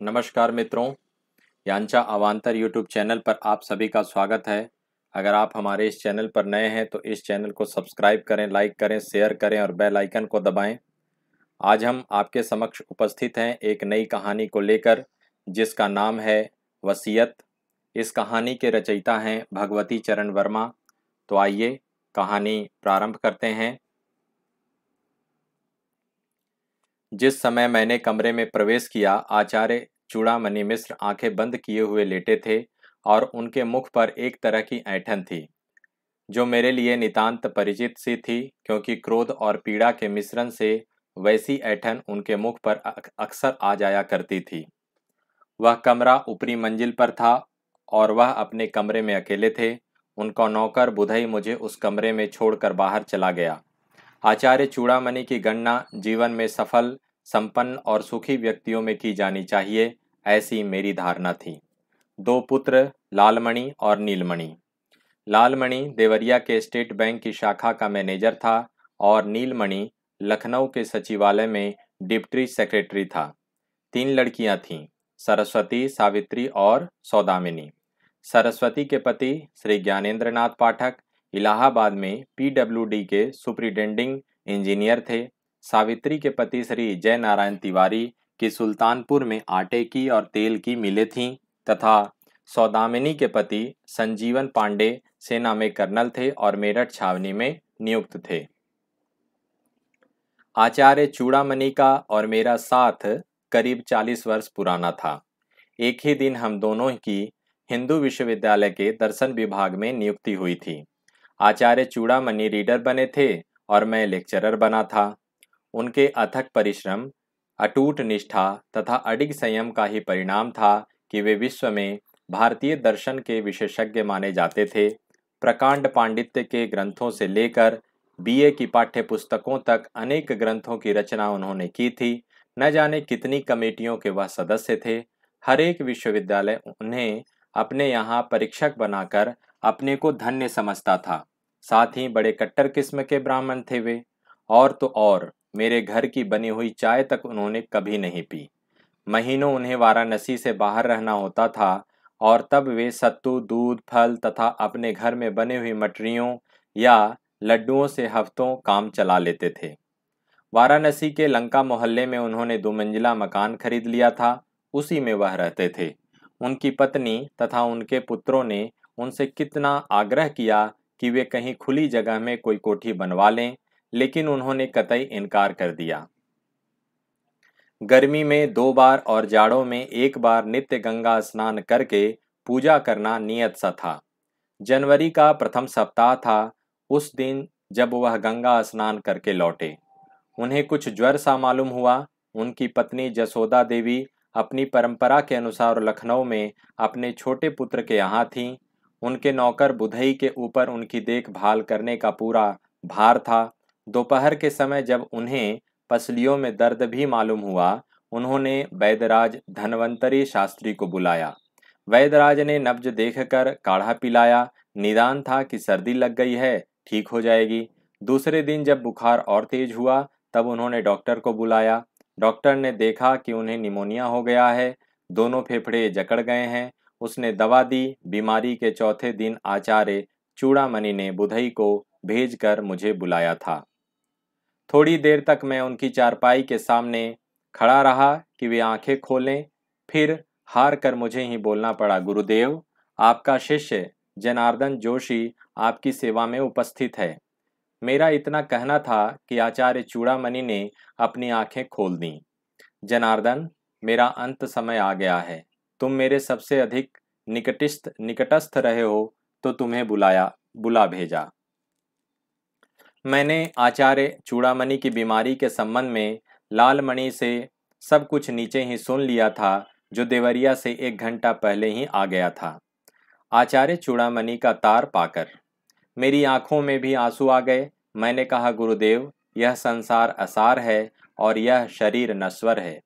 नमस्कार मित्रों, यांचा अवांतर यूट्यूब चैनल पर आप सभी का स्वागत है। अगर आप हमारे इस चैनल पर नए हैं तो इस चैनल को सब्सक्राइब करें, लाइक करें, शेयर करें और बेल आइकन को दबाएँ। आज हम आपके समक्ष उपस्थित हैं एक नई कहानी को लेकर, जिसका नाम है वसीयत। इस कहानी के रचयिता हैं भगवती चरण वर्मा। तो आइए कहानी प्रारंभ करते हैं। जिस समय मैंने कमरे में प्रवेश किया, आचार्य चूड़ामणि मिश्र आँखें बंद किए हुए लेटे थे और उनके मुख पर एक तरह की ऐठन थी, जो मेरे लिए नितांत परिचित सी थी, क्योंकि क्रोध और पीड़ा के मिश्रण से वैसी ऐठन उनके मुख पर अक्सर आ जाया करती थी। वह कमरा ऊपरी मंजिल पर था और वह अपने कमरे में अकेले थे, उनका नौकर बुधई मुझे उस कमरे में छोड़कर बाहर चला गया। आचार्य चूड़ामणि की गणना जीवन में सफल, संपन्न और सुखी व्यक्तियों में की जानी चाहिए, ऐसी मेरी धारणा थी। दो पुत्र, लालमणि और नीलमणि। लालमणि देवरिया के स्टेट बैंक की शाखा का मैनेजर था और नीलमणि लखनऊ के सचिवालय में डिप्टी सेक्रेटरी था। तीन लड़कियाँ थीं, सरस्वती, सावित्री और सौदामिनी। सरस्वती के पति श्री ज्ञानेन्द्र नाथ पाठक इलाहाबाद में पीडब्ल्यूडी के सुप्रिटेंडिंग इंजीनियर थे। सावित्री के पति श्री जय नारायण तिवारी की सुल्तानपुर में आटे की और तेल की मिलें थीं तथा सौदामिनी के पति संजीवन पांडे सेना में कर्नल थे और मेरठ छावनी में नियुक्त थे। आचार्य चूड़ामणि का और मेरा साथ करीब चालीस वर्ष पुराना था। एक ही दिन हम दोनों की हिंदू विश्वविद्यालय के दर्शन विभाग में नियुक्ति हुई थी। आचार्य चूड़ामणि रीडर बने थे और मैं लेक्चरर बना था। उनके अथक परिश्रम, अटूट निष्ठा तथा अडिग संयम का ही परिणाम था कि वे विश्व में भारतीय दर्शन के विशेषज्ञ माने जाते थे। प्रकांड पांडित्य के ग्रंथों से लेकर बीए की पाठ्य पुस्तकों तक अनेक ग्रंथों की रचना उन्होंने की थी। न जाने कितनी कमेटियों के वह सदस्य थे। हर एक विश्वविद्यालय उन्हें अपने यहाँ परीक्षक बनाकर अपने को धन्य समझता था। साथ ही बड़े कट्टर किस्म के ब्राह्मण थे वे। और तो और, मेरे घर की बनी हुई चाय तक उन्होंने कभी नहीं पी। महीनों उन्हें वाराणसी से बाहर रहना होता था, और तब वे सत्तू, दूध, फल तथा अपने घर में बने हुई मटरियों या लड्डुओं से हफ्तों काम चला लेते थे। वाराणसी के लंका मोहल्ले में उन्होंने दो मंजिला मकान खरीद लिया था, उसी में वह रहते थे। उनकी पत्नी तथा उनके पुत्रों ने उनसे कितना आग्रह किया कि वे कहीं खुली जगह में कोई कोठी बनवा लें, लेकिन उन्होंने कतई इनकार कर दिया। गर्मी में दो बार और जाड़ों में एक बार नित्य गंगा स्नान करके पूजा करना नियत सा था। जनवरी का प्रथम सप्ताह था, उस दिन जब वह गंगा स्नान करके लौटे। उन्हें कुछ ज्वर सा मालूम हुआ, उनकी पत्नी जसोदा देवी अपनी परंपरा के अनुसार लखनऊ में अपने छोटे पुत्र के यहाँ थीं उनके नौकर बुधई के ऊपर उनकी देखभाल करने का पूरा भार था। दोपहर के समय जब उन्हें पसलियों में दर्द भी मालूम हुआ, उन्होंने वैदराज धनवंतरी शास्त्री को बुलाया। वैदराज ने नब्ज देखकर काढ़ा पिलाया। निदान था कि सर्दी लग गई है, ठीक हो जाएगी। दूसरे दिन जब बुखार और तेज हुआ, तब उन्होंने डॉक्टर को बुलाया। डॉक्टर ने देखा कि उन्हें निमोनिया हो गया है। दोनों फेफड़े जकड़ गए हैं। उसने दवा दी। बीमारी के चौथे दिन आचार्य चूड़ामणि ने बुधई को भेजकर मुझे बुलाया था। थोड़ी देर तक मैं उनकी चारपाई के सामने खड़ा रहा कि वे आँखें खोलें। फिर हार कर मुझे ही बोलना पड़ा, गुरुदेव, आपका शिष्य जनार्दन जोशी आपकी सेवा में उपस्थित है। मेरा इतना कहना था कि आचार्य चूड़ामणि ने अपनी आँखें खोल दी। जनार्दन, मेरा अंत समय आ गया है। तुम मेरे सबसे अधिक निकटिस्थ, निकटस्थ रहे हो तो तुम्हें बुलाया, बुला भेजा। मैंने आचार्य चूड़ामणि की बीमारी के संबंध में लालमणि से सब कुछ नीचे ही सुन लिया था, जो देवरिया से एक घंटा पहले ही आ गया था। आचार्य चूड़ामणि का तार पाकर, मेरी आँखों में भी आँसू आ गए। मैंने कहा, गुरुदेव, यह संसार असार है और यह शरीर नश्वर है।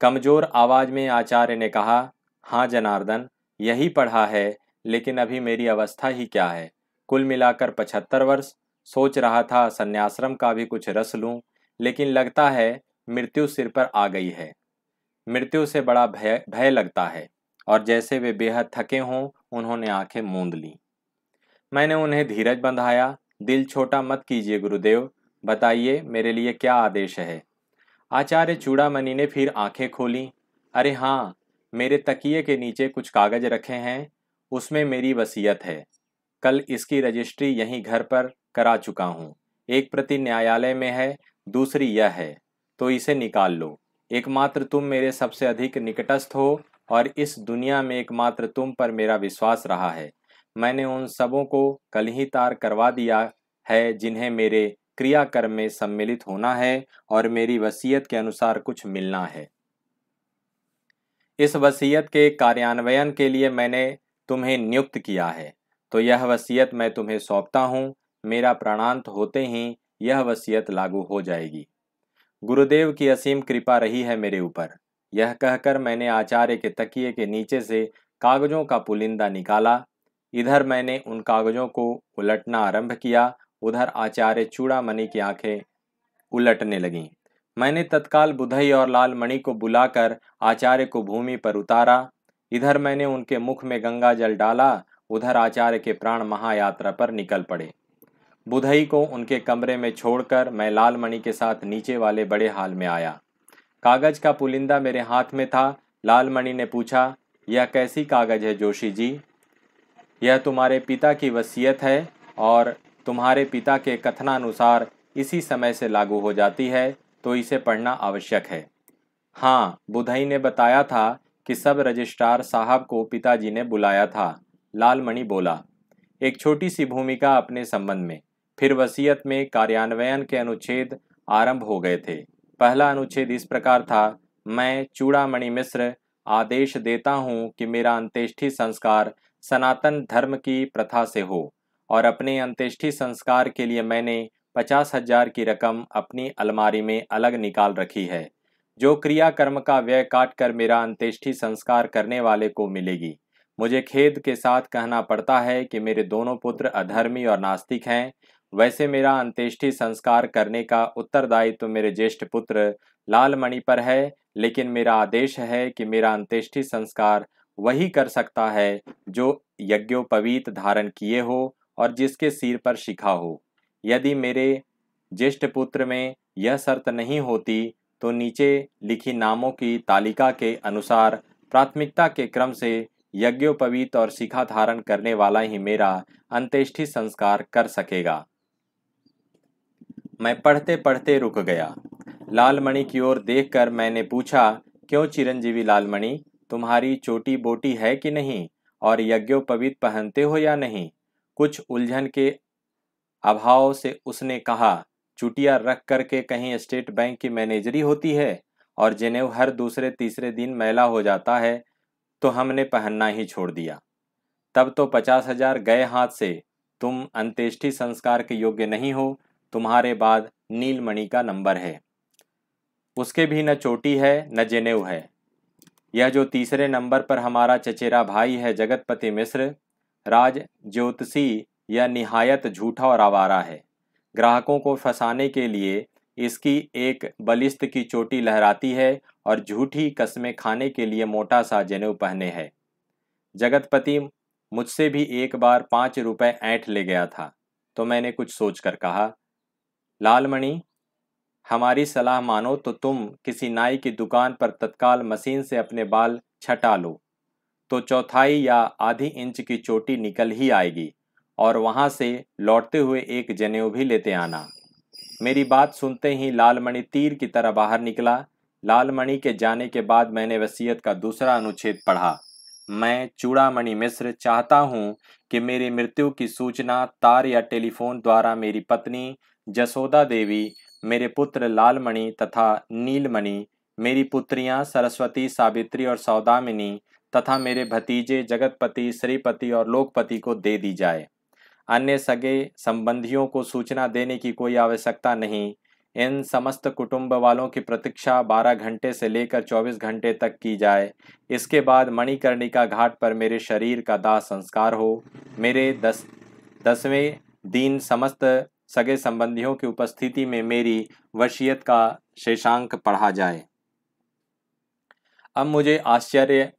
कमज़ोर आवाज़ में आचार्य ने कहा हाँ जनार्दन, यही पढ़ा है, लेकिन अभी मेरी अवस्था ही क्या है? कुल मिलाकर पचहत्तर वर्ष, सोच रहा था संन्याश्रम का भी कुछ रस लूँ, लेकिन लगता है मृत्यु सिर पर आ गई है। मृत्यु से बड़ा भय भय लगता है, और जैसे वे बेहद थके हों, उन्होंने आँखें मूंद ली। मैंने उन्हें धीरज बंधाया, दिल छोटा मत कीजिए गुरुदेव, बताइए मेरे लिए क्या आदेश है? आचार्य चूड़ामणि ने फिर आँखें खोली। अरे हाँ मेरे तकिए के नीचे कुछ कागज़ रखे हैं, उसमें मेरी वसीयत है। कल इसकी रजिस्ट्री यहीं घर पर करा चुका हूँ। एक प्रति न्यायालय में है, दूसरी यह है तो इसे निकाल लो। एकमात्र तुम मेरे सबसे अधिक निकटस्थ हो और इस दुनिया में एकमात्र तुम पर मेरा विश्वास रहा है। मैंने उन सबों को कल ही तार करवा दिया है जिन्हें मेरे क्रियाकर्म में सम्मिलित होना है और मेरी वसीयत के अनुसार कुछ मिलना है। इस वसीयत के कार्यान्वयन के लिए मैंने तुम्हें नियुक्त किया है। तो यह वसीयत मैं तुम्हें सौंपता हूँ, मेरा प्राणांत होते ही यह वसीयत लागू हो जाएगी। गुरुदेव की असीम कृपा रही है मेरे ऊपर। यह कहकर मैंने आचार्य के तकिए के नीचे से कागजों का पुलिंदा निकाला। इधर मैंने उन कागजों को उलटना आरंभ किया उधर आचार्य चूड़ामणि की आँखें उलटने लगीं। मैंने तत्काल बुधई और लाल मणि को बुलाकर आचार्य को भूमि पर उतारा। इधर मैंने उनके मुख में गंगा जल डाला, उधर आचार्य के प्राण महायात्रा पर निकल पड़े। बुधई को उनके कमरे में छोड़कर मैं लाल मणि के साथ नीचे वाले बड़े हाल में आया। कागज़ का पुलिंदा मेरे हाथ में था। लाल मणि ने पूछा, यह कैसी कागज़ है जोशी जी? यह तुम्हारे पिता की वसीयत है और तुम्हारे पिता के कथनानुसार इसी समय से लागू हो जाती है तो इसे पढ़ना आवश्यक है। हाँ बुधई ने बताया था कि सब रजिस्ट्रार साहब को पिताजी ने बुलाया था। लालमणि बोला, एक छोटी सी भूमिका अपने संबंध में। फिर वसीयत में कार्यान्वयन के अनुच्छेद आरंभ हो गए थे। पहला अनुच्छेद इस प्रकार था, मैं चूड़ामणि मिश्र आदेश देता हूँ कि मेरा अंत्येष्टि संस्कार सनातन धर्म की प्रथा से हो। और अपने अंत्येष्टि संस्कार के लिए मैंने पचास हज़ार की रकम अपनी अलमारी में अलग निकाल रखी है, जो क्रियाकर्म का व्यय काट कर मेरा अंत्येष्टि संस्कार करने वाले को मिलेगी। मुझे खेद के साथ कहना पड़ता है कि मेरे दोनों पुत्र अधर्मी और नास्तिक हैं। वैसे मेरा अंत्येष्टि संस्कार करने का उत्तरदायित्व तो मेरे ज्येष्ठ पुत्र लालमणि पर है, लेकिन मेरा आदेश है कि मेरा अंत्येष्टि संस्कार वही कर सकता है जो यज्ञोपवीत धारण किए हो और जिसके सिर पर शिखा हो। यदि मेरे ज्येष्ठ पुत्र में यह शर्त नहीं होती तो नीचे लिखी नामों की तालिका के अनुसार, प्राथमिकता के क्रम से यज्ञोपवीत और शिखा धारण करने वाला ही मेरा अंत्येष्टि संस्कार कर सकेगा। मैं पढ़ते पढ़ते रुक गया। लालमणि की ओर देखकर मैंने पूछा, क्यों चिरंजीवी लालमणि, तुम्हारी चोटी बोटी है कि नहीं? और यज्ञोपवीत पहनते हो या नहीं? कुछ उलझन के अभाव से उसने कहा, चुटिया रख करके कहीं स्टेट बैंक की मैनेजरी होती है और जिन्हें हर दूसरे तीसरे दिन मैला हो जाता है तो हमने पहनना ही छोड़ दिया। तब तो पचास हज़ार गए हाथ से। तुम अंत्येष्टि संस्कार के योग्य नहीं हो। तुम्हारे बाद नीलमणि का नंबर है। उसके भी न चोटी है, न जनेऊ है। यह जो तीसरे नंबर पर हमारा चचेरा भाई है, जगतपति मिश्र राज ज्योतिषी यह निहायत झूठा और आवारा है। ग्राहकों को फंसाने के लिए इसकी एक बलिस्त की चोटी लहराती है और झूठी कस्में खाने के लिए मोटा सा जनेऊ पहने है। जगतपति मुझसे भी एक बार पाँच रुपए ऐंठ ले गया था तो मैंने कुछ सोचकर कहा, लालमणि, हमारी सलाह मानो तो तुम किसी नाई की दुकान पर तत्काल मशीन से अपने बाल छटा लो। तो चौथाई या आधी इंच की चोटी निकल ही आएगी और वहाँ से लौटते हुए एक जनेऊ भी लेते आना। मेरी बात सुनते ही लालमणि तीर की तरह बाहर निकला। लालमणि के जाने के बाद मैंने वसीयत का दूसरा अनुच्छेद पढ़ा। मैं चूड़ामणि मिश्र चाहता हूँ कि मेरी मृत्यु की सूचना, तार या टेलीफोन द्वारा मेरी पत्नी जसोदा देवी, मेरे पुत्र लालमणि तथा नीलमणि, मेरी पुत्रियाँ सरस्वती, सावित्री और सौदामिनी तथा मेरे भतीजे, जगतपति, श्रीपति और लोकपति को दे दी जाए। अन्य सगे संबंधियों को सूचना देने की कोई आवश्यकता नहीं। इन समस्त कुटुंब वालों की प्रतीक्षा 12 घंटे से लेकर 24 घंटे तक की जाए। इसके बाद मणिकर्णिका घाट पर मेरे शरीर का दाह संस्कार हो। मेरे दस, दसवें दिन समस्त सगे संबंधियों की उपस्थिति में मेरी वशीयत का शेषांक पढ़ा जाए। अब मुझे आश्चर्य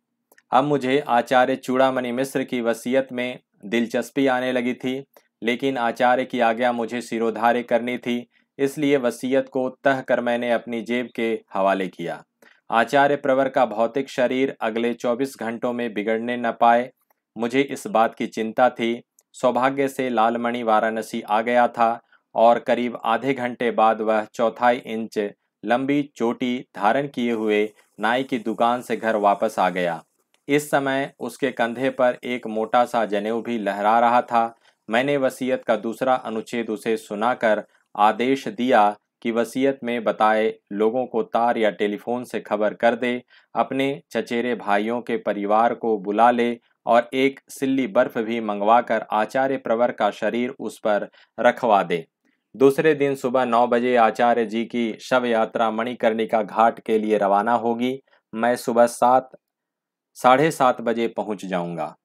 अब मुझे आचार्य चूड़ामणि मिश्र की वसीयत में दिलचस्पी आने लगी थी, लेकिन आचार्य की आज्ञा मुझे सिरोधार्य करनी थी, इसलिए वसीयत को तह कर मैंने अपनी जेब के हवाले किया। आचार्य प्रवर का भौतिक शरीर अगले 24 घंटों में बिगड़ने न पाए, मुझे इस बात की चिंता थी, सौभाग्य से लालमणि वाराणसी आ गया था, और करीब आधे घंटे बाद वह चौथाई इंच लंबी चोटी धारण किए हुए नाई की दुकान से घर वापस आ गया। इस समय उसके कंधे पर एक मोटा सा जनेऊ भी लहरा रहा था। मैंने वसीयत का दूसरा अनुच्छेद उसे सुनाकर आदेश दिया कि वसीयत में बताए लोगों को तार या टेलीफोन से खबर कर दे, अपने चचेरे भाइयों के परिवार को बुला ले और एक सिल्ली बर्फ़ भी मंगवाकर आचार्य प्रवर का शरीर उस पर रखवा दे। दूसरे दिन सुबह नौ बजे आचार्य जी की शव यात्रा मणिकर्णिका घाट के लिए रवाना होगी। मैं सुबह सात साढ़े सात बजे पहुँच जाऊँगा।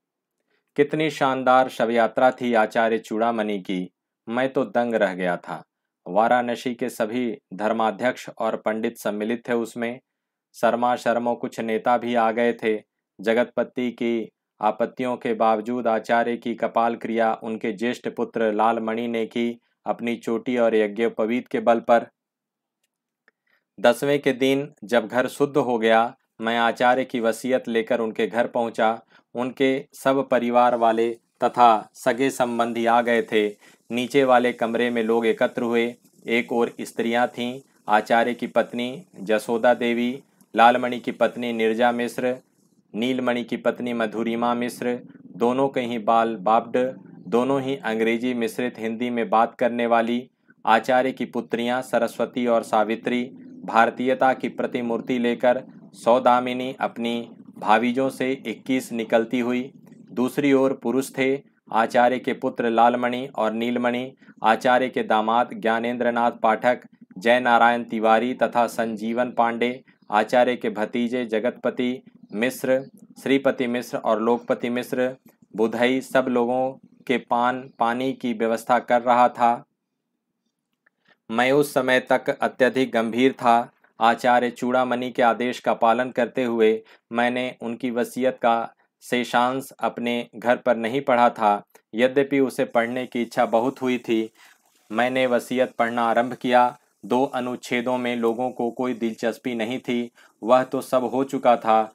कितनी शानदार शव यात्रा थी आचार्य चूड़ामणि की। मैं तो दंग रह गया था। वाराणसी के सभी धर्माध्यक्ष और पंडित सम्मिलित थे उसमें। शर्मा शर्मो कुछ नेता भी आ गए थे। जगतपति की आपत्तियों के बावजूद आचार्य की कपाल क्रिया उनके ज्येष्ठ पुत्र लालमणि ने की अपनी चोटी और यज्ञोपवीत के बल पर। दसवें के दिन जब घर शुद्ध हो गया मैं आचार्य की वसीयत लेकर उनके घर पहुँचा। उनके सब परिवार वाले तथा सगे संबंधी आ गए थे। नीचे वाले कमरे में लोग एकत्र हुए। एक और स्त्रियाँ थीं। आचार्य की पत्नी जसोदा देवी, लालमणि की पत्नी निर्जा मिश्र, नीलमणि की पत्नी मधुरिमा मिश्र। दोनों के ही बाल बाब्ड, दोनों ही अंग्रेज़ी मिश्रित हिंदी में बात करने वाली। आचार्य की पुत्रियाँ सरस्वती और सावित्री। भारतीयता की प्रतिमूर्ति लेकर सौदामिनी अपनी भावीजों से 21 निकलती हुई, दूसरी ओर पुरुष थे, आचार्य के पुत्र लालमणि और नीलमणि, आचार्य के दामाद ज्ञानेन्द्रनाथ पाठक जय नारायण तिवारी तथा संजीवन पांडे, आचार्य के भतीजे जगतपति मिश्र, श्रीपति मिश्र और लोकपति मिश्र, बुधई सब लोगों के पान पानी की व्यवस्था कर रहा था। मैं उस समय तक अत्यधिक गंभीर था आचार्य चूड़ामणि के आदेश का पालन करते हुए मैंने उनकी वसीयत का शेषांश अपने घर पर नहीं पढ़ा था। यद्यपि उसे पढ़ने की इच्छा बहुत हुई थी, मैंने वसीयत पढ़ना आरंभ किया। दो अनुच्छेदों में लोगों को कोई दिलचस्पी नहीं थी, वह तो सब हो चुका था।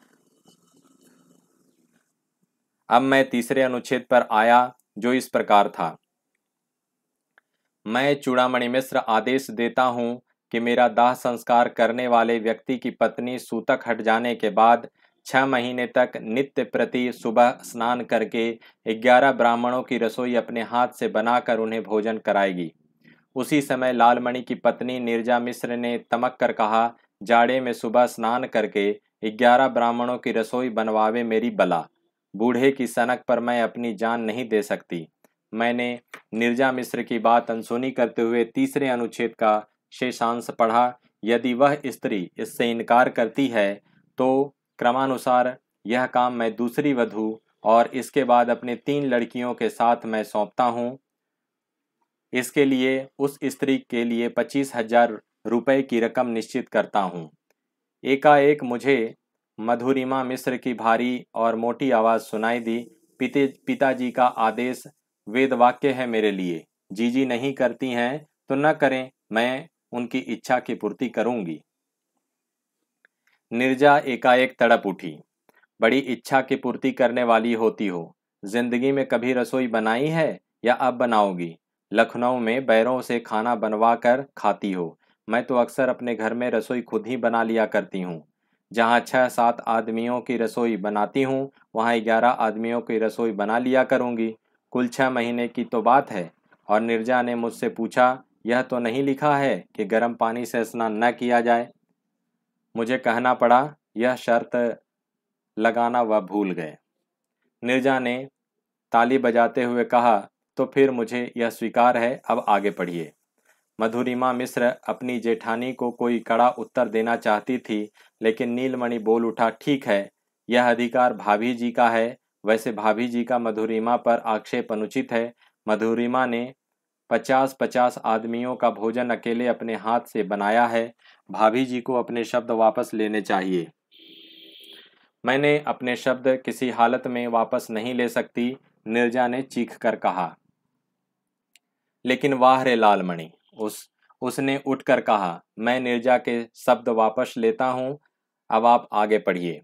अब मैं तीसरे अनुच्छेद पर आया, जो इस प्रकार था। मैं चूड़ामणि मिश्र आदेश देता हूँ कि मेरा दाह संस्कार करने वाले व्यक्ति की पत्नी सूतक हट जाने के बाद छह महीने तक नित्य प्रति सुबह स्नान करके ग्यारह ब्राह्मणों की रसोई अपने हाथ से बनाकर उन्हें भोजन कराएगी। उसी समय लालमणि की पत्नी निर्जा मिश्र ने तमक कर कहा, जाड़े में सुबह स्नान करके ग्यारह ब्राह्मणों की रसोई बनवावे मेरी बला। बूढ़े की सनक पर मैं अपनी जान नहीं दे सकती। मैंने निर्जा मिश्र की बात अनसुनी करते हुए तीसरे अनुच्छेद का शेषांश पढ़ा, यदि वह स्त्री इससे इनकार करती है तो क्रमानुसार यह काम मैं दूसरी वधु और इसके बाद अपने तीन लड़कियों के साथ मैं सौंपता हूँ। इसके लिए, उस स्त्री के लिए पच्चीस हज़ार रुपये की रकम निश्चित करता हूँ। एकाएक मुझे मधुरिमा मिश्र की भारी और मोटी आवाज़ सुनाई दी, पिते, पिताजी का आदेश वेद वाक्य है मेरे लिए जीजी नहीं करती हैं तो न करें, मैं उनकी इच्छा की पूर्ति करूँगी। निर्जा एकाएक तड़प उठी। बड़ी इच्छा की पूर्ति करने वाली होती हो। ज़िंदगी में कभी रसोई बनाई है या अब बनाओगी? लखनऊ में बैरों से खाना बनवा कर खाती हो। मैं तो अक्सर अपने घर में रसोई खुद ही बना लिया करती हूँ। जहाँ छः सात आदमियों की रसोई बनाती हूँ, वहाँ ग्यारह आदमियों की रसोई बना लिया करूँगी। कुल छः महीने की तो बात है। और निर्जा ने मुझसे पूछा यह तो नहीं लिखा है कि गर्म पानी से स्नान न किया जाए। मुझे कहना पड़ा, यह शर्त लगाना वह भूल गए। निर्जा ने ताली बजाते हुए कहा तो फिर मुझे यह स्वीकार है, अब आगे पढ़िए। मधुरिमा मिश्र अपनी जेठानी को कोई कड़ा उत्तर देना चाहती थी, लेकिन नीलमणि बोल उठा, ठीक है, यह अधिकार भाभी जी का है। वैसे भाभी जी का मधुरिमा पर आक्षेप अनुचित है। मधुरिमा ने पचास पचास आदमियों का भोजन अकेले अपने हाथ से बनाया है। भाभी जी को अपने शब्द वापस लेने चाहिए। मैंने अपने शब्द किसी हालत में वापस नहीं ले सकती निर्जा ने चीख कर कहा। लेकिन वाह रे लालमणि, उस, उसने उठकर कहा, मैं निर्जा के शब्द वापस लेता हूँ, अब आप आगे पढ़िए।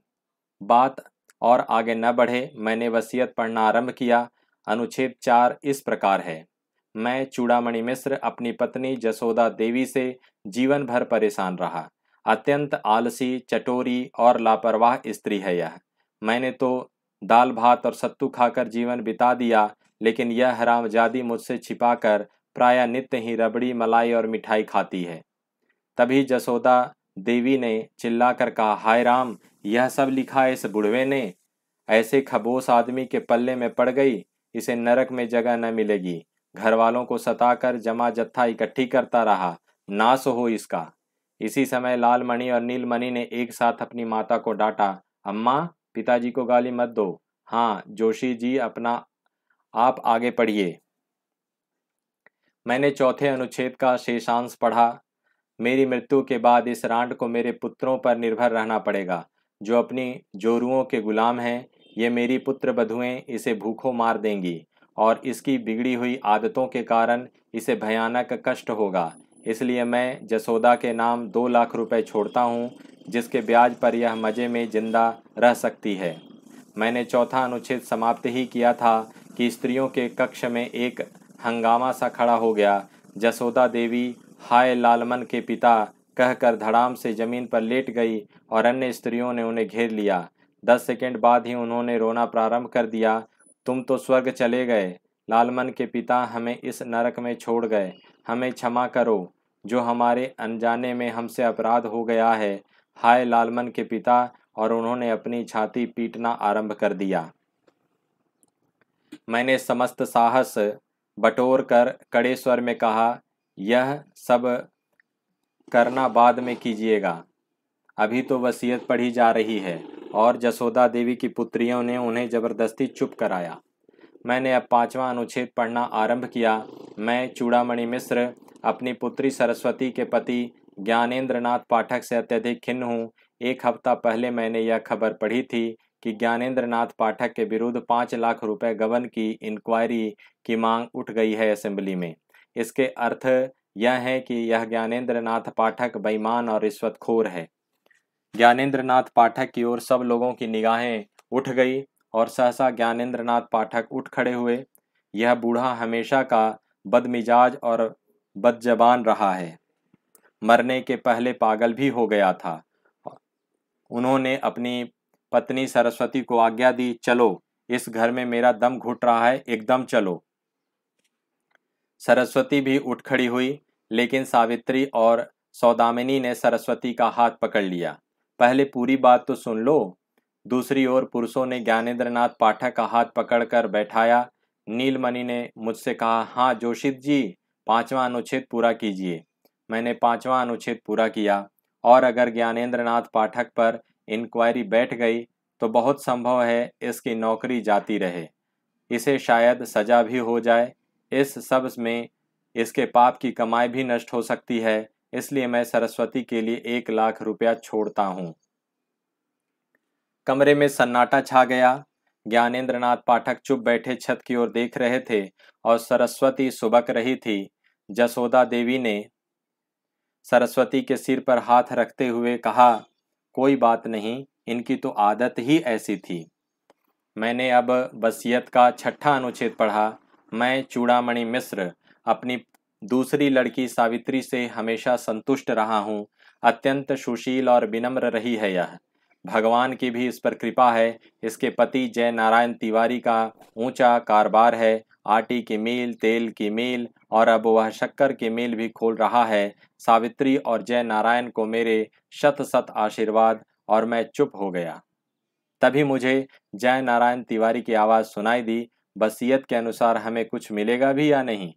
बात और आगे न बढ़े, मैंने वसीयत पढ़ना आरंभ किया। अनुच्छेद चार इस प्रकार है। मैं चूड़ामणि मिश्र अपनी पत्नी जसोदा देवी से जीवन भर परेशान रहा। अत्यंत आलसी, चटोरी और लापरवाह स्त्री है यह। मैंने तो दाल, भात और सत्तू खाकर जीवन बिता दिया, लेकिन यह हरामजादी मुझसे छिपाकर प्राय नित्य ही रबड़ी, मलाई और मिठाई खाती है। तभी जसोदा देवी ने चिल्लाकर कहा, हाय राम, यह सब लिखा है इस बुढ़वे ने? ऐसे खबोस आदमी के पल्ले में पड़ गई, इसे नरक में जगह न मिलेगी। घर वालों को सताकर जमा जत्था इकट्ठी करता रहा। नाश हो इसका। इसी समय लालमणि और नीलमणि ने एक साथ अपनी माता को डांटा, अम्मा, पिताजी को गाली मत दो। हाँ जोशी जी अपना आप आगे पढ़िए। मैंने चौथे अनुच्छेद का शेषांश पढ़ा। मेरी मृत्यु के बाद इस रांड को मेरे पुत्रों पर निर्भर रहना पड़ेगा। जो अपनी जोरुओं के गुलाम हैं, ये मेरी पुत्र बधुएँ, इसे भूखों मार देंगी। और इसकी बिगड़ी हुई आदतों के कारण इसे भयानक कष्ट होगा। इसलिए मैं जसोदा के नाम दो लाख रुपए छोड़ता हूँ, जिसके ब्याज पर यह मज़े में ज़िंदा रह सकती है। मैंने चौथा अनुच्छेद समाप्त ही किया था कि स्त्रियों के कक्ष में एक हंगामा सा खड़ा हो गया। जसोदा देवी, हाय लालमन के पिता, कहकर धड़ाम से ज़मीन पर लेट गई और अन्य स्त्रियों ने उन्हें घेर लिया। दस सेकंड बाद ही उन्होंने रोना प्रारंभ कर दिया तुम तो स्वर्ग चले गए। लालमन के पिता हमें इस नरक में छोड़ गए। हमें क्षमा करो, जो हमारे अनजाने में हमसे अपराध हो गया है। हाय लालमन के पिता, और उन्होंने अपनी छाती पीटना आरंभ कर दिया। मैंने समस्त साहस बटोर कर कड़े स्वर में कहा, यह सब करना बाद में कीजिएगा। अभी तो वसीयत पढ़ी जा रही है। और जसोदा देवी की पुत्रियों ने उन्हें ज़बरदस्ती चुप कराया। मैंने अब पांचवा अनुच्छेद पढ़ना आरंभ किया। मैं चूड़ामणि मिश्र, अपनी पुत्री सरस्वती के पति ज्ञानेन्द्र पाठक से अत्यधिक खिन्न हूँ। एक हफ़्ता पहले मैंने यह खबर पढ़ी थी कि ज्ञानेन्द्र नाथ पाठक के विरुद्ध पाँच लाख रुपए गबन की इंक्वायरी की मांग उठ गई है असेंबली में। इसके अर्थ यह है कि यह ज्ञानेन्द्र पाठक बेईमान और रिश्वतखोर है। ज्ञानेन्द्र नाथ पाठक की ओर सब लोगों की निगाहें उठ गई और सहसा ज्ञानेन्द्र नाथ पाठक उठ खड़े हुए। यह बूढ़ा हमेशा का बदमिजाज और बदजबान रहा है। मरने के पहले पागल भी हो गया था। उन्होंने अपनी पत्नी सरस्वती को आज्ञा दी, चलो, इस घर में मेरा दम घुट रहा है, एकदम चलो। सरस्वती भी उठ खड़ी हुई, लेकिन सावित्री और सौदामिनी ने सरस्वती का हाथ पकड़ लिया। पहले पूरी बात तो सुन लो। दूसरी ओर पुरुषों ने ज्ञानेन्द्र नाथ पाठक का हाथ पकड़कर बैठाया। नीलमणि ने मुझसे कहा हाँ जोशित जी, पांचवा अनुच्छेद पूरा कीजिए। मैंने पांचवा अनुच्छेद पूरा किया और अगर ज्ञानेन्द्र नाथ पाठक पर इंक्वायरी बैठ गई तो बहुत संभव है इसकी नौकरी जाती रहे। इसे शायद सजा भी हो जाए। इस सब में इसके पाप की कमाई भी नष्ट हो सकती है। इसलिए मैं सरस्वती के लिए एक लाख रुपया छोड़ता हूँ। कमरे में सन्नाटा छा गया। ज्ञानेन्द्र नाथ पाठक चुप बैठे छत की ओर देख रहे थे और सरस्वती सुबक रही थी। जसोदा देवी ने सरस्वती के सिर पर हाथ रखते हुए कहा, कोई बात नहीं, इनकी तो आदत ही ऐसी थी। मैंने अब बसियत का छठा अनुच्छेद पढ़ा। मैं चूड़ामणि मिश्र अपनी दूसरी लड़की सावित्री से हमेशा संतुष्ट रहा हूँ। अत्यंत सुशील और विनम्र रही है यह। भगवान की भी इस पर कृपा है। इसके पति जय नारायण तिवारी का ऊँचा कारोबार है। आटी की मील, तेल की मील और अब वह शक्कर की मील भी खोल रहा है। सावित्री और जय नारायण को मेरे शत शत आशीर्वाद और मैं चुप हो गया। तभी मुझे जय नारायण तिवारी की आवाज़ सुनाई दी। बसीयत के अनुसार हमें कुछ मिलेगा भी या नहीं?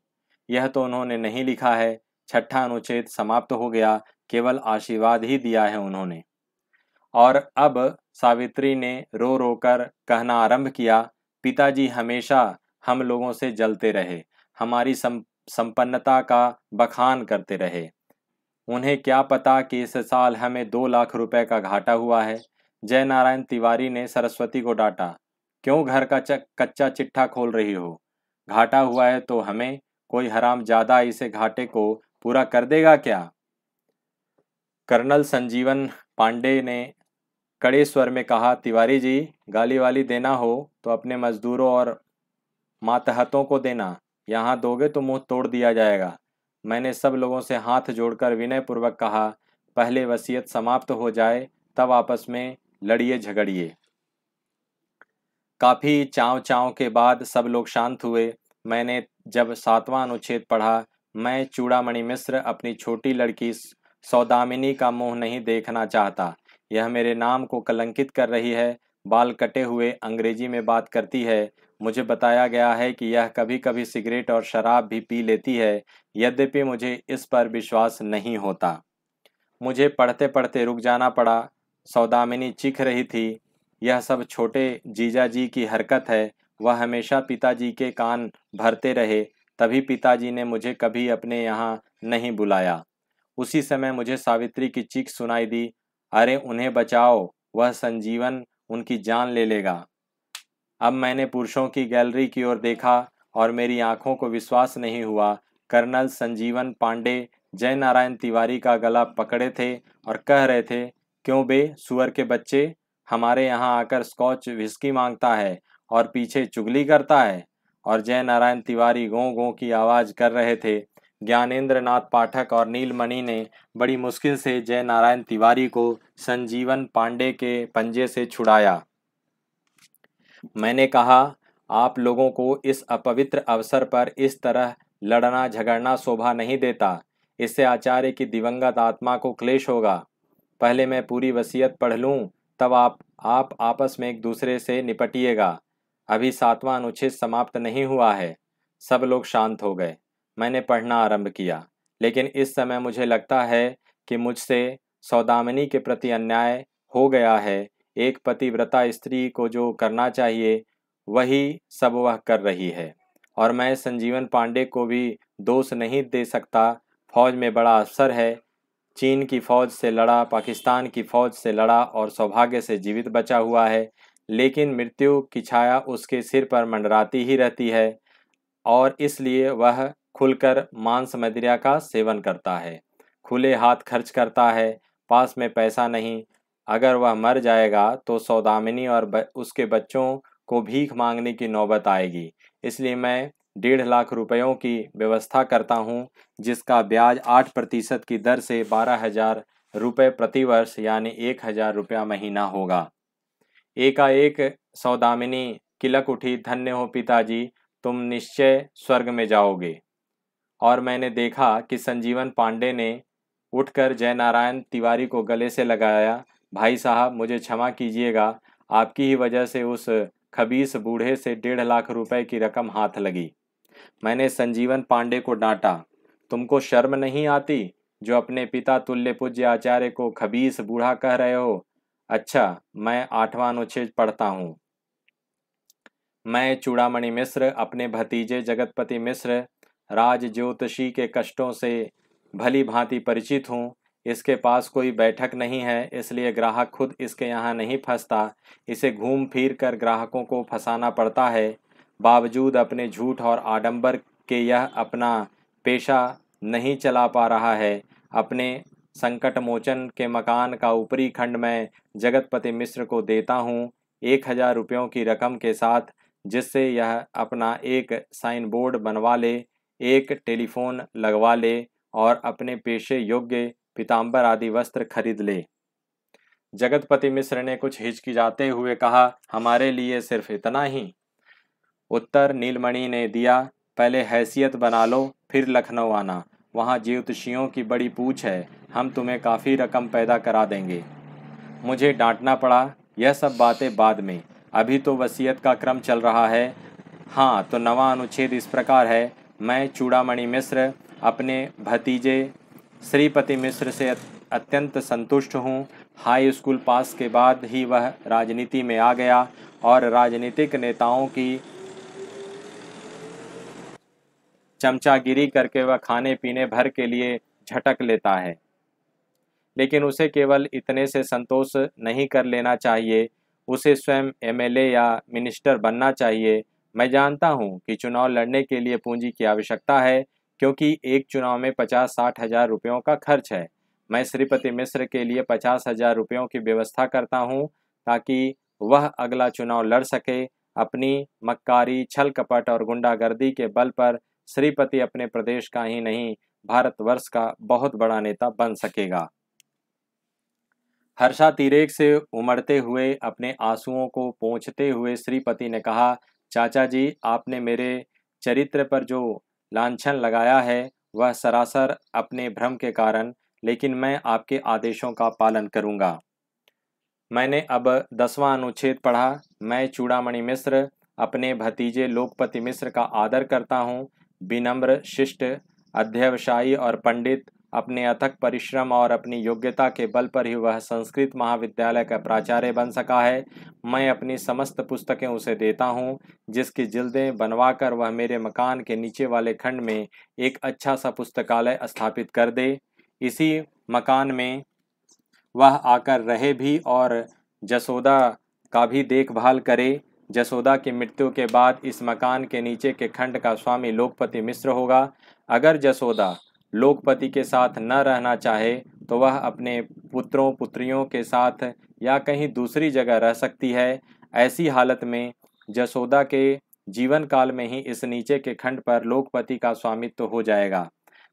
यह तो उन्होंने नहीं लिखा है। छठा अनुच्छेद समाप्त हो गया। केवल आशीर्वाद ही दिया है उन्होंने। और अब सावित्री ने रो रो कर कहना आरंभ किया, पिताजी, हमेशा हम लोगों से जलते रहे। हमारी संपन्नता का बखान करते रहे। उन्हें क्या पता कि इस साल हमें दो लाख रुपए का घाटा हुआ है। जय नारायण तिवारी ने सरस्वती को डांटा, क्यों घर का कच्चा चिट्ठा खोल रही हो? घाटा हुआ है तो हमें कोई हराम ज़्यादा इसे घाटे को पूरा कर देगा क्या? कर्नल संजीवन पांडे ने कड़े स्वर में कहा, तिवारी जी, गाली वाली देना हो तो अपने मजदूरों और मातहतों को देना। यहाँ दोगे तो मुँह तोड़ दिया जाएगा। मैंने सब लोगों से हाथ जोड़कर विनयपूर्वक कहा, पहले वसीयत समाप्त हो जाए, तब आपस में लड़िए झगड़िए। काफ़ी चाव चाव के बाद सब लोग शांत हुए। मैंने जब सातवां अनुच्छेद पढ़ा, मैं चूड़ामणि मिश्र अपनी छोटी लड़की सौदामिनी का मुँह नहीं देखना चाहता। यह मेरे नाम को कलंकित कर रही है। बाल कटे हुए अंग्रेज़ी में बात करती है। मुझे बताया गया है कि यह कभी कभी सिगरेट और शराब भी पी लेती है। यद्यपि मुझे इस पर विश्वास नहीं होता। मुझे पढ़ते पढ़ते रुक जाना पड़ा। सौदामिनी चीख रही थी। यह सब छोटे जीजा जी की हरकत है। वह हमेशा पिताजी के कान भरते रहे, तभी पिताजी ने मुझे कभी अपने यहाँ नहीं बुलाया। उसी समय मुझे सावित्री की चीख सुनाई दी, अरे, उन्हें बचाओ, वह संजीवन उनकी जान ले लेगा। अब मैंने पुरुषों की गैलरी की ओर देखा और मेरी आँखों को विश्वास नहीं हुआ। कर्नल संजीवन पांडे जय नारायण तिवारी का गला पकड़े थे और कह रहे थे, क्यों बे, सुअर के बच्चे, हमारे यहाँ आकर स्कॉच विस्की माँगता है और पीछे चुगली करता है। और जय नारायण तिवारी गो गो की आवाज़ कर रहे थे। ज्ञानेन्द्र नाथ पाठक और नीलमणि ने बड़ी मुश्किल से जय नारायण तिवारी को संजीवन पांडे के पंजे से छुड़ाया। मैंने कहा, आप लोगों को इस अपवित्र अवसर पर इस तरह लड़ना झगड़ना शोभा नहीं देता। इससे आचार्य की दिवंगत आत्मा को क्लेश होगा। पहले मैं पूरी वसीयत पढ़ लूँ, तब आप आप आपस में एक दूसरे से निपटिएगा। अभी सातवां अनुच्छेद समाप्त नहीं हुआ है। सब लोग शांत हो गए। मैंने पढ़ना आरंभ किया। लेकिन इस समय मुझे लगता है कि मुझसे सौदामिनी के प्रति अन्याय हो गया है। एक पतिव्रता स्त्री को जो करना चाहिए, वही सब वह कर रही है। और मैं संजीवन पांडे को भी दोष नहीं दे सकता। फौज में बड़ा अफसर है। चीन की फौज से लड़ा, पाकिस्तान की फौज से लड़ा और सौभाग्य से जीवित बचा हुआ है। लेकिन मृत्यु की छाया उसके सिर पर मंडराती ही रहती है और इसलिए वह खुलकर मांस मदिरा का सेवन करता है। खुले हाथ खर्च करता है पास में पैसा नहीं अगर वह मर जाएगा तो सौदामिनी और ब, उसके बच्चों को भीख मांगने की नौबत आएगी। इसलिए मैं डेढ़ लाख रुपयों की व्यवस्था करता हूँ जिसका ब्याज आठ प्रतिशत की दर से बारह हज़ार रुपये प्रतिवर्ष यानी एक हज़ार रुपया महीना होगा। एकाएक सौदामिनी, किलक उठी, धन्य हो पिताजी, तुम निश्चय स्वर्ग में जाओगे। और मैंने देखा कि संजीवन पांडे ने उठकर जयनारायण तिवारी को गले से लगाया, भाई साहब, मुझे क्षमा कीजिएगा। आपकी ही वजह से उस खबीस बूढ़े से डेढ़ लाख रुपए की रकम हाथ लगी। मैंने संजीवन पांडे को डांटा, तुमको शर्म नहीं आती जो अपने पिता तुल्य पूज्य आचार्य को खबीस बूढ़ा कह रहे हो? अच्छा मैं आठवां अनुच्छेद पढ़ता हूँ। मैं चूड़ामणि मिश्र, अपने भतीजे जगतपति मिश्र राज ज्योतिषी के कष्टों से भली भांति परिचित हूँ। इसके पास कोई बैठक नहीं है, इसलिए ग्राहक खुद इसके यहाँ नहीं फंसता। इसे घूम फिर कर ग्राहकों को फंसाना पड़ता है। बावजूद अपने झूठ और आडंबर के यह अपना पेशा नहीं चला पा रहा है। अपने संकट मोचन के मकान का ऊपरी खंड में जगतपति मिश्र को देता हूँ, एक हज़ार रुपयों की रकम के साथ, जिससे यह अपना एक साइन बोर्ड बनवा ले, एक टेलीफोन लगवा ले और अपने पेशे योग्य पीताम्बर आदि वस्त्र खरीद ले। जगतपति मिश्र ने कुछ हिचकिचाते हुए कहा, हमारे लिए सिर्फ़ इतना ही। उत्तर नीलमणि ने दिया, पहले हैसियत बना लो, फिर लखनऊ आना। वहाँ ज्योतिषियों की बड़ी पूछ है, हम तुम्हें काफ़ी रकम पैदा करा देंगे। मुझे डांटना पड़ा, यह सब बातें बाद में। अभी तो वसीयत का क्रम चल रहा है। हाँ तो नवा अनुच्छेद इस प्रकार है। मैं चूड़ामणि मिश्र, अपने भतीजे श्रीपति मिश्र से अत्यंत संतुष्ट हूँ। हाई स्कूल पास के बाद ही वह राजनीति में आ गया और राजनीतिक नेताओं की चमचागिरी करके वह खाने पीने भर के लिए झटक लेता है। लेकिन उसे केवल इतने से संतोष नहीं कर लेना चाहिए। उसे स्वयं एमएलए या मिनिस्टर बनना चाहिए। मैं जानता हूँ कि चुनाव लड़ने के लिए पूंजी की आवश्यकता है, क्योंकि एक चुनाव में पचास साठ हज़ार रुपयों का खर्च है। मैं श्रीपति मिश्र के लिए पचास हज़ार रुपयों की व्यवस्था करता हूँ ताकि वह अगला चुनाव लड़ सके। अपनी मक्कारी, छल कपट और गुंडागर्दी के बल पर श्रीपति अपने प्रदेश का ही नहीं, भारतवर्ष का बहुत बड़ा नेता बन सकेगा। हर्षा तिरेक से उमड़ते हुए, अपने आंसुओं को पोंछते हुए श्रीपति ने कहा, चाचा जी, आपने मेरे चरित्र पर जो लांछन लगाया है, वह सरासर अपने भ्रम के कारण, लेकिन मैं आपके आदेशों का पालन करूँगा। मैंने अब दसवां अनुच्छेद पढ़ा, मैं चूड़ामणि मिश्र, अपने भतीजे लोकपति मिश्र का आदर करता हूँ विनम्र शिष्ट, अध्यवसायी और पंडित, अपने अथक परिश्रम और अपनी योग्यता के बल पर ही वह संस्कृत महाविद्यालय का प्राचार्य बन सका है। मैं अपनी समस्त पुस्तकें उसे देता हूँ, जिसकी जिल्दें बनवाकर वह मेरे मकान के नीचे वाले खंड में एक अच्छा सा पुस्तकालय स्थापित कर दे। इसी मकान में वह आकर रहे भी और जसोदा का भी देखभाल करे। जसोदा की मृत्यु के बाद इस मकान के नीचे के खंड का स्वामी लोकपति मिश्र होगा। अगर जसोदा लोकपति के साथ न रहना चाहे तो वह अपने पुत्रों, पुत्रियों के साथ या कहीं दूसरी जगह रह सकती है। ऐसी हालत में जसोदा के जीवन काल में ही इस नीचे के खंड पर लोकपति का स्वामित्व हो जाएगा।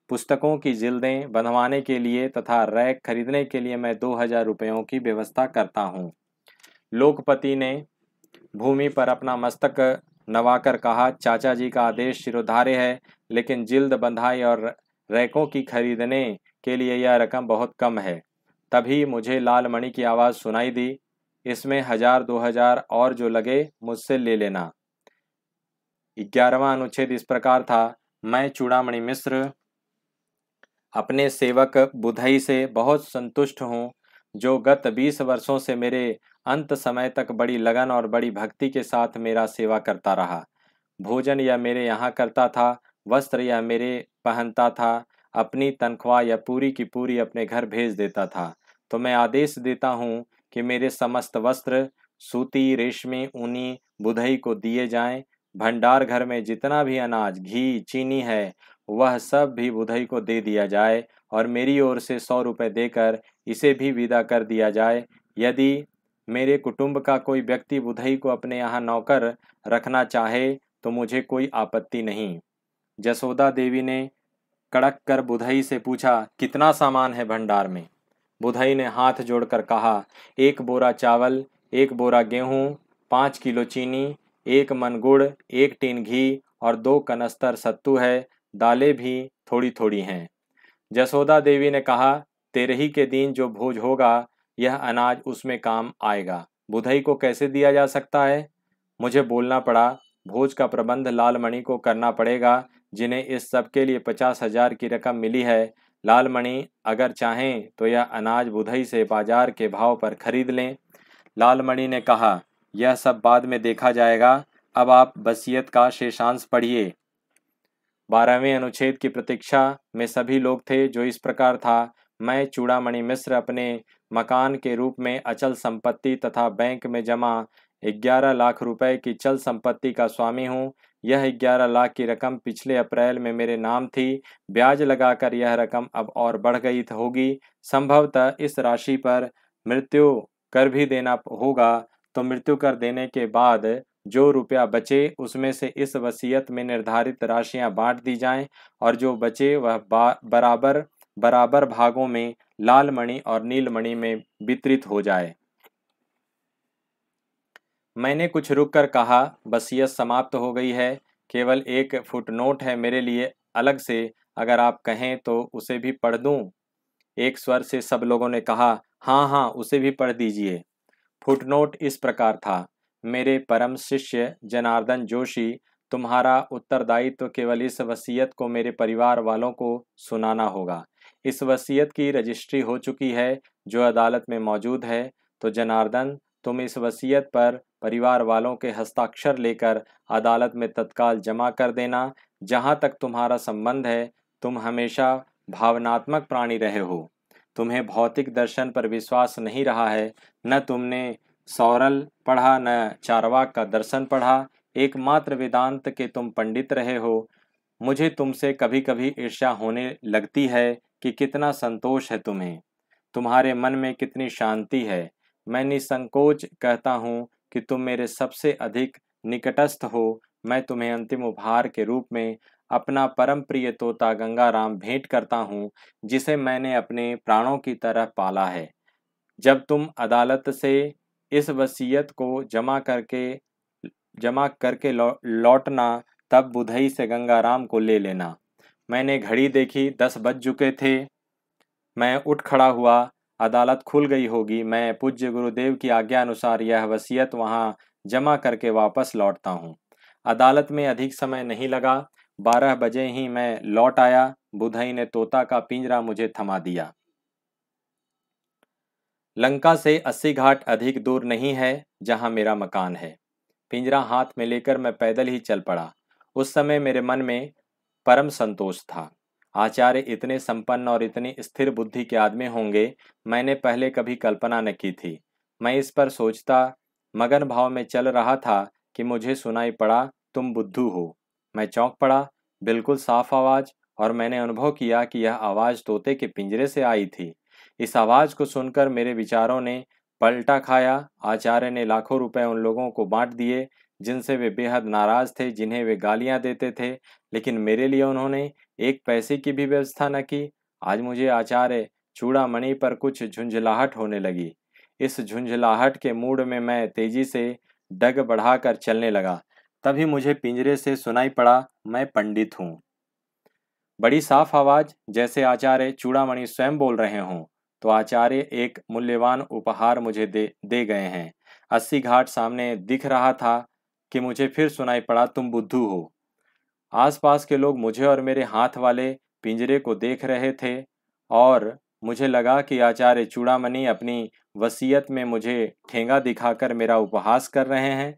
पुस्तकों की जिल्दें बनवाने के लिए तथा रैक खरीदने के लिए मैं दो हज़ार रुपयों की व्यवस्था करता हूँ। लोकपति ने भूमि पर अपना मस्तक नवाकर कहा, चाचा जी का आदेश शिरोधार्य है, लेकिन जिल्द बंधाई और रैकों की खरीदने के लिए यह रकम बहुत कम है। तभी मुझे लाल मणि की आवाज़ सुनाई दी, इसमें हज़ार, दो हज़ार और जो लगे मुझसे ले लेना। ग्यारहवा अनुच्छेद इस प्रकार था, मैं चूड़ामणि मिश्र, अपने सेवक बुधई से बहुत संतुष्ट हूँ, जो गत बीस वर्षों से मेरे अंत समय तक बड़ी लगन और बड़ी भक्ति के साथ मेरा सेवा करता रहा। भोजन या मेरे यहाँ करता था, वस्त्र या मेरे पहनता था, अपनी तनख्वाह या पूरी की पूरी अपने घर भेज देता था। तो मैं आदेश देता हूँ कि मेरे समस्त वस्त्र, सूती, रेशमी, ऊनी, बुधई को दिए जाएँ। भंडार घर में जितना भी अनाज, घी, चीनी है, वह सब भी बुधई को दे दिया जाए और मेरी ओर से सौ रुपये देकर इसे भी विदा कर दिया जाए। यदि मेरे कुटुंब का कोई व्यक्ति बुधई को अपने यहाँ नौकर रखना चाहे तो मुझे कोई आपत्ति नहीं। जसोदा देवी ने कड़क कर बुधई से पूछा, कितना सामान है भंडार में? बुधई ने हाथ जोड़कर कहा, एक बोरा चावल, एक बोरा गेहूँ, पाँच किलो चीनी, एक मन गुड़ एक टीन घी और दो कनस्तर सत्तू है, दालें भी थोड़ी थोड़ी हैं। जसोदा देवी ने कहा, तेरे ही के दिन जो भोज होगा यह अनाज उसमें काम आएगा। बुधई को कैसे दिया जा सकता है? मुझे बोलना पड़ा, भोज का प्रबंध लालमणि को करना पड़ेगा, जिन्हें इस सब के लिए पचास हज़ार की रकम मिली है। लालमणि, अगर चाहें तो यह अनाज बुधई से बाज़ार के भाव पर खरीद लें। लालमणि ने कहा, यह सब बाद में देखा जाएगा। अब आप बसीयत का शेषांश पढ़िए। बारहवें अनुच्छेद की प्रतीक्षा में सभी लोग थे जो इस प्रकार था। मैं चूड़ामणि मिश्र अपने मकान के रूप में अचल संपत्ति तथा बैंक में जमा ग्यारह लाख रुपए की चल संपत्ति का स्वामी हूँ। यह ग्यारह लाख की रकम पिछले अप्रैल में मेरे नाम थी। ब्याज लगाकर यह रकम अब और बढ़ गई होगी। संभवतः इस राशि पर मृत्यु कर भी देना होगा। तो मृत्यु कर देने के बाद जो रुपया बचे, उसमें से इस वसीयत में निर्धारित राशियाँ बांट दी जाएँ और जो बचे, वह बराबर बराबर भागों में लाल मणि और नील मणि में वितरित हो जाए। मैंने कुछ रुक कर कहा वसीयत समाप्त हो गई है। केवल एक फुटनोट है मेरे लिए। अलग से अगर आप कहें तो उसे भी पढ़ दूँ? एक स्वर से सब लोगों ने कहा हाँ हाँ उसे भी पढ़ दीजिए। फुटनोट इस प्रकार था, मेरे परम शिष्य जनार्दन जोशी, तुम्हारा उत्तरदायित्व तो केवल इस वसीयत को मेरे परिवार वालों को सुनाना होगा। इस वसीयत की रजिस्ट्री हो चुकी है, जो अदालत में मौजूद है। तो जनार्दन, तुम इस वसीयत पर परिवार वालों के हस्ताक्षर लेकर अदालत में तत्काल जमा कर देना। जहाँ तक तुम्हारा संबंध है, तुम हमेशा भावनात्मक प्राणी रहे हो। तुम्हें भौतिक दर्शन पर विश्वास नहीं रहा है। न तुमने सौरल पढ़ा, न चारवाक का दर्शन पढ़ा। एकमात्र वेदांत के तुम पंडित रहे हो। मुझे तुमसे कभी कभी ईर्ष्या होने लगती है। कि कितना संतोष है तुम्हें। तुम्हारे मन में कितनी शांति है। मैं निसंकोच कहता हूँ कि तुम मेरे सबसे अधिक निकटस्थ हो। मैं तुम्हें अंतिम उपहार के रूप में अपना परम प्रिय तोता गंगाराम भेंट करता हूँ, जिसे मैंने अपने प्राणों की तरह पाला है। जब तुम अदालत से इस वसीयत को जमा करके जमा करके लौटना, तब बुधई से गंगाराम को ले लेना। मैंने घड़ी देखी, दस बज चुके थे। मैं उठ खड़ा हुआ, अदालत खुल गई होगी, मैं पूज्य गुरुदेव की आज्ञा अनुसार यह वसीयत वहाँ जमा करके वापस लौटता हूँ। अदालत में अधिक समय नहीं लगा, बारह बजे ही मैं लौट आया, बुधई ने तोता का पिंजरा मुझे थमा दिया। लंका से अस्सी घाट अधिक दूर नहीं है, जहाँ मेरा मकान है। पिंजरा हाथ में लेकर मैं पैदल ही चल पड़ा। उस समय मेरे मन में परम संतोष था। आचार्य इतने संपन्न और इतनी स्थिर बुद्धि के आदमी होंगे, मैंने पहले कभी कल्पना न की थी। मैं इस पर सोचता, मगन भाव में चल रहा था कि मुझे सुनाई पड़ा, तुम बुद्धू हो। मैं चौंक पड़ा, बिल्कुल साफ़ आवाज़। और मैंने अनुभव किया कि यह आवाज़ तोते के पिंजरे से आई थी। इस आवाज़ को सुनकर मेरे विचारों ने पलटा खाया, आचार्य ने लाखों रुपए उन लोगों को बांट दिए जिनसे वे बेहद नाराज़ थे, जिन्हें वे गालियाँ देते थे, लेकिन मेरे लिए उन्होंने एक पैसे की भी व्यवस्था न की। आज मुझे आचार्य चूड़ामणि पर कुछ झुंझलाहट होने लगी। इस झुंझलाहट के मूड में मैं तेज़ी से डग बढ़ाकर चलने लगा। तभी मुझे पिंजरे से सुनाई पड़ा, मैं पंडित हूँ। बड़ी साफ़ आवाज़, जैसे आचार्य चूड़ामणि स्वयं बोल रहे हों तो आचार्य एक मूल्यवान उपहार मुझे दे दे गए हैं। अस्सी घाट सामने दिख रहा था कि मुझे फिर सुनाई पड़ा, तुम बुद्धू हो। आसपास के लोग मुझे और मेरे हाथ वाले पिंजरे को देख रहे थे और मुझे लगा कि आचार्य चूड़ामणि अपनी वसीयत में मुझे ठेंगा दिखाकर मेरा उपहास कर रहे हैं।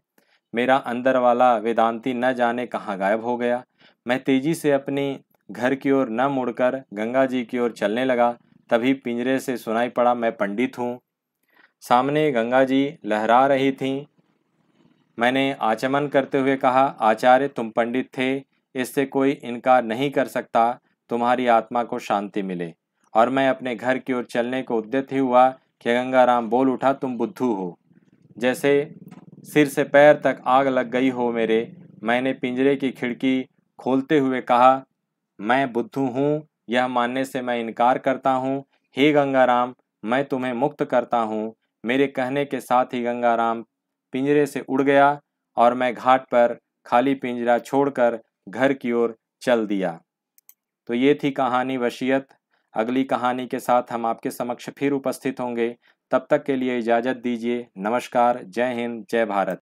मेरा अंदर वाला वेदांती न जाने कहाँ गायब हो गया। मैं तेज़ी से अपनी घर की ओर न मुड़कर गंगा जी की ओर चलने लगा। तभी पिंजरे से सुनाई पड़ा, मैं पंडित हूँ। सामने गंगा जी लहरा रही थीं। मैंने आचमन करते हुए कहा, आचार्य, तुम पंडित थे, इससे कोई इनकार नहीं कर सकता। तुम्हारी आत्मा को शांति मिले। और मैं अपने घर की ओर चलने को उद्यत ही हुआ कि गंगाराम बोल उठा, तुम बुद्धू हो। जैसे सिर से पैर तक आग लग गई हो मेरे, मैंने पिंजरे की खिड़की खोलते हुए कहा, मैं बुद्धू हूँ, यह मानने से मैं इनकार करता हूँ। हे गंगाराम, मैं तुम्हें मुक्त करता हूँ। मेरे कहने के साथ ही गंगाराम पिंजरे से उड़ गया और मैं घाट पर खाली पिंजरा छोड़कर घर की ओर चल दिया। तो ये थी कहानी वशियत अगली कहानी के साथ हम आपके समक्ष फिर उपस्थित होंगे। तब तक के लिए इजाज़त दीजिए। नमस्कार। जय हिंद। जय भारत।